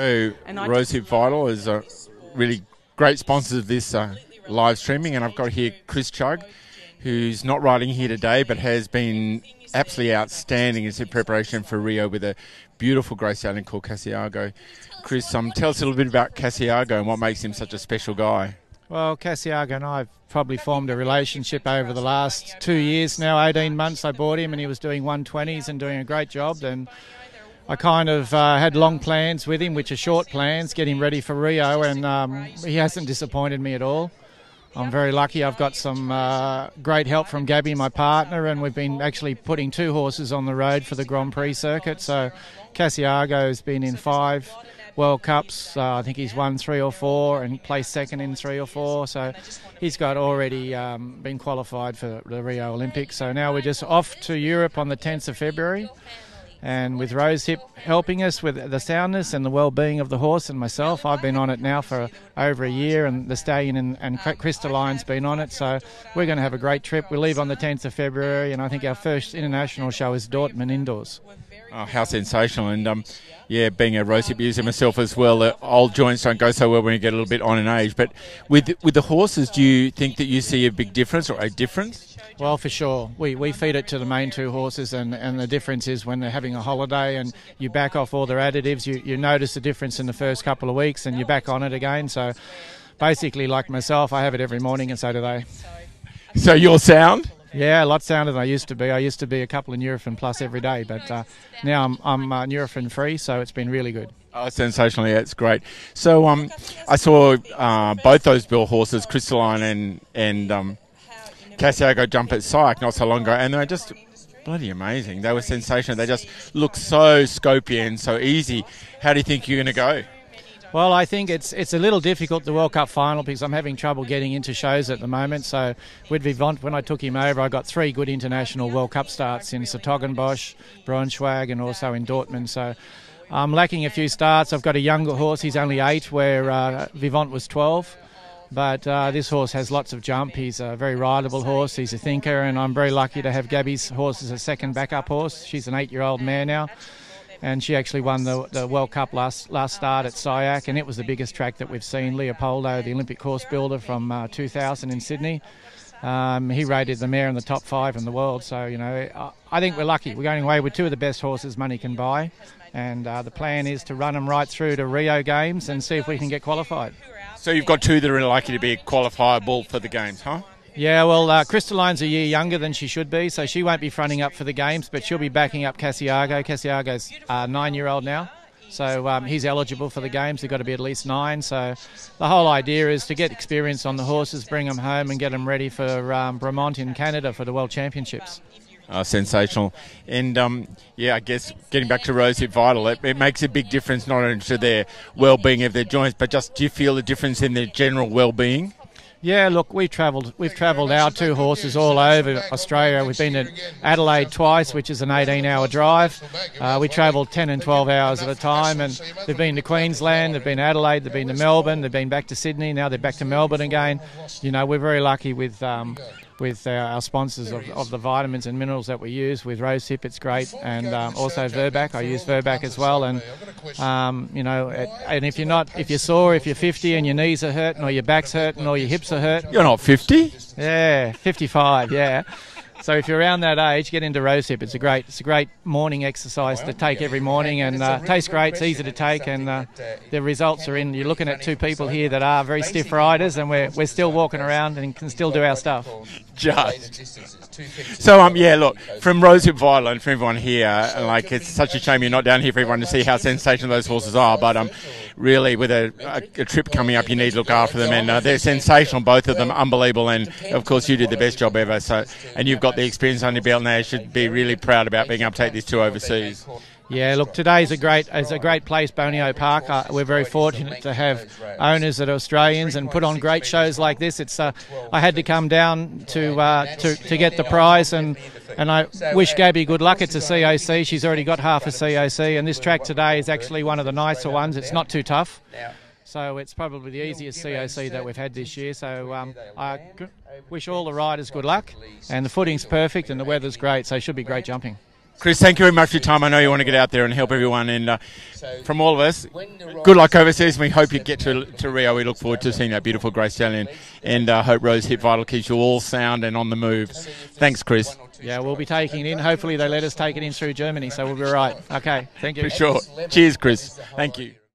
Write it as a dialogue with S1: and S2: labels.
S1: So, Rosehip Vital is a really great sponsor of this uh, live streaming, and I've got here Chris Chugg, who's not riding here today, but has been absolutely outstanding in his preparation for Rio with a beautiful grey stallion called Cassiago. Chris, um, tell us a little bit about Cassiago and what makes him such a special guy.
S2: Well, Cassiago and I have probably formed a relationship over the last two years now, 18 months. I bought him and he was doing 120s and doing a great job. And I kind of uh, had long plans with him, which are short plans, getting ready for Rio, and um, he hasn't disappointed me at all. I'm very lucky. I've got some uh, great help from Gabi, my partner, and we've been actually putting two horses on the road for the Grand Prix circuit. So Cassiago's been in five World Cups. Uh, I think he's won three or four and placed second in three or four. So he's got already um, been qualified for the Rio Olympics. So now we're just off to Europe on the 10th of February and with Rosehip helping us with the soundness and the well-being of the horse and myself, I've been on it now for over a year, and the stallion and, and Cristalline's been on it. So we're going to have a great trip. We leave on the 10th of February, and I think our first international show is Dortmund indoors.
S1: Oh, how sensational! And um, yeah, being a Rosehip user myself as well, uh, old joints don't go so well when you get a little bit on in age. But with with the horses, do you think that you see a big difference or a difference?
S2: Well, for sure. We, we feed it to the main two horses, and, and the difference is when they're having a holiday and you back off all their additives, you, you notice the difference in the first couple of weeks and you're back on it again. So basically, like myself, I have it every morning, and so do they.
S1: So you're sound?
S2: Yeah, a lot sounder than I used to be. I used to be a couple of Nurofen plus every day, but uh, now I'm, I'm uh, Nurofen free, so it's been really good.
S1: Oh, sensational! Yeah, it's great. So um, I saw uh, both those bill horses, Cristalline and and um, Cassiago jump at SIAC not so long ago, and they're just bloody amazing. They were sensational. They just look so scopy and so easy. How do you think you're going to go?
S2: Well, I think it's it's a little difficult the World Cup final because I'm having trouble getting into shows at the moment. So with Vivant, when I took him over, I got three good international World Cup starts in 's-Hertogenbosch, Braunschweig, and also in Dortmund. So I'm lacking a few starts. I've got a younger horse. He's only eight, where uh, Vivant was 12. But uh, this horse has lots of jump. He's a very rideable horse. He's a thinker, and I'm very lucky to have Gabi's horse as a second backup horse. She's an eight-year-old mare now, and she actually won the, the World Cup last last start at SIAC, and it was the biggest track that we've seen. Leopoldo, the Olympic course builder from uh, 2000 in Sydney. Um, he rated the mare in the top five in the world. So, you know, I think we're lucky. We're going away with two of the best horses money can buy. And uh, the plan is to run them right through to Rio Games and see if we can get qualified.
S1: So you've got two that are likely to be qualifiable for the games, huh?
S2: Yeah, well, uh, Cristalline's a year younger than she should be, so she won't be fronting up for the games, but she'll be backing up Cassiago. Cassiago's uh, nine-year-old now, so um, he's eligible for the games. They've got to be at least nine. So the whole idea is to get experience on the horses, bring them home, and get them ready for um, in Canada for the World Championships.
S1: Uh, sensational. And um, yeah, I guess getting back to Rosehip Vital, it, it, makes a big difference not only to their well-being of their joints, but just do you feel a difference in their general well-being?
S2: Yeah, look, we've travelled. We've travelled our two horses all over Australia. We've been to Adelaide twice, which is an 18-hour drive. Uh, we travelled 10 and 12 hours at a time, and they've been to Queensland, they've been to Adelaide, they've been to Melbourne, they've been back to Sydney. Now they're back to Melbourne again. You know, we're very lucky with um, with our, our sponsors of, of, the vitamins and minerals that we use. With Rosehip, it's great, and um, also Virbac. I use Virbac as well, and um, you know, it, and if you're not, if you're sore, if you're 50 and your knees are hurting, or your back's hurting, or your hips are hurting,
S1: you're not 50.
S2: Yeah, 55. Yeah. So if you're around that age, get into Rosehip. It's a great, it's a great morning exercise to take every morning, and uh, tastes great. It's easy to take, and uh, the results are in. You're looking at two people here that are very stiff riders, and we're we're still walking around and can still do our stuff.
S1: Just. So um yeah, look from Rosehip Vital and from everyone here, like it's such a shame you're not down here for everyone to see how sensational those horses are, but um really with a, a, a trip coming up, you need to look after them, and uh, they're sensational, both of them, unbelievable, and of course you did the best job ever. So and you've got the experience under your belt now. You should be really proud about being able to take these two overseas.
S2: Yeah, look, today's a great is a great place, Boneo Park. Uh, we're very fortunate to have owners that are Australians and put on great shows like this. It's uh, I had to come down to, uh, to to get the prize, and and I wish Gabi good luck. It's a COC. She's already got half a COC, and this track today is actually one of the nicer ones. It's not too tough. So it's probably the easiest COC that we've had this year. So um, I wish all the riders good luck, and the footing's perfect and the weather's great, so it should be great jumping.
S1: Chris, thank you very much for your time. I know you want to get out there and help everyone. And uh, from all of us, good luck overseas. We hope you get to, to Rio. We look forward to seeing that beautiful Grace Stallion. And uh, hope Rose Hip Vital keeps you all sound and on the move. Thanks, Chris.
S2: Yeah, we'll be taking it in. Hopefully, they let us take it in through Germany, so we'll be right. Okay, thank you.
S1: For sure. Cheers, Chris. Thank you.